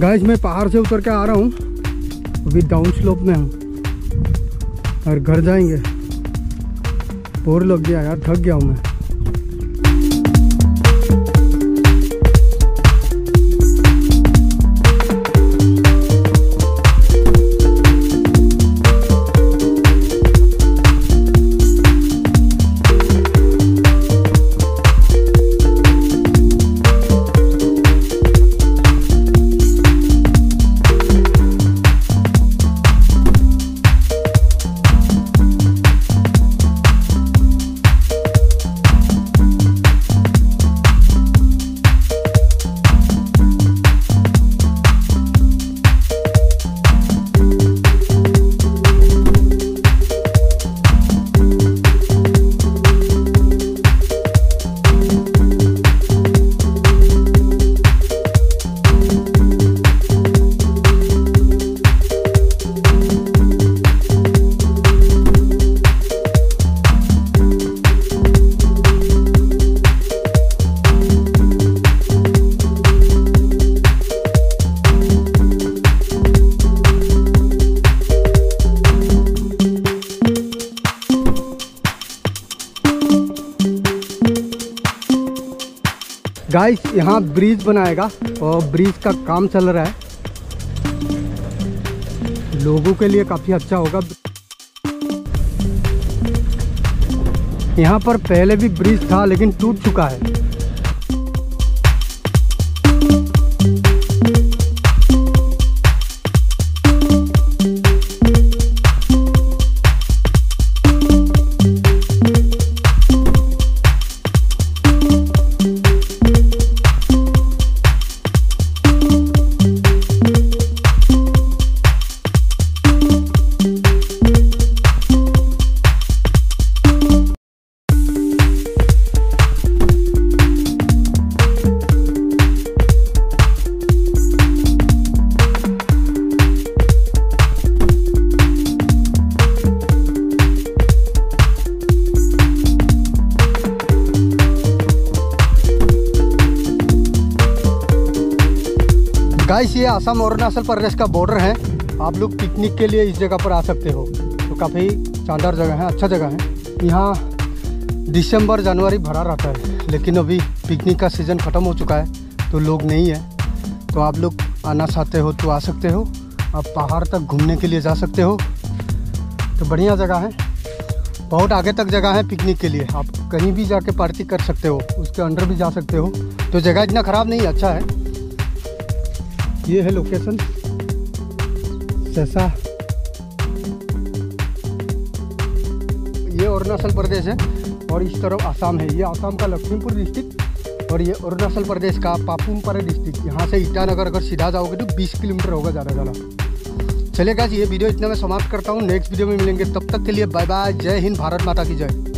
Guys मैं पहाड़ से उतर के आ रहा हूँ। अभी डाउन स्लोप में हूँ। और घर जाएँगे। बोर लग गया यार, थक गया हूँ मैं। गाइस यहाँ ब्रिज बनाएगा और ब्रिज का काम चल रहा है। लोगों के लिए काफ़ी अच्छा होगा। यहाँ पर पहले भी ब्रिज था, लेकिन टूट चुका है। गाइस ये असम और अरुणाचल प्रदेश का बॉर्डर है। आप लोग पिकनिक के लिए इस जगह पर आ सकते हो। तो काफ़ी शानदार जगह है अच्छा जगह है। यहाँ दिसंबर, जनवरी भरा रहता है। लेकिन अभी पिकनिक का सीज़न ख़त्म हो चुका है तो लोग नहीं है। तो आप लोग आना चाहते हो तो आ सकते हो। आप पहाड़ तक घूमने के लिए जा सकते हो। तो बढ़िया जगह है। बहुत आगे तक जगह है पिकनिक के लिए। आप कहीं भी जाके पार्टी कर सकते हो, उसके अंडर भी जा सकते हो। तो जगह इतना ख़राब नहीं अच्छा है। ये है लोकेशन सैसा ये अरुणाचल प्रदेश है और इस तरफ़ आसाम है। ये आसाम का लखीमपुर डिस्ट्रिक्ट और ये अरुणाचल प्रदेश का पापुम डिस्ट्रिक्ट यहाँ से ईटानगर अगर सीधा जाओगे तो 20 किलोमीटर होगा ज़्यादा ज़्यादा चलेगा जी ये वीडियो इतना मैं समाप्त करता हूँ। नेक्स्ट वीडियो में मिलेंगे। तब तक के लिए बाय बाय जय हिंद। भारत माता की जय।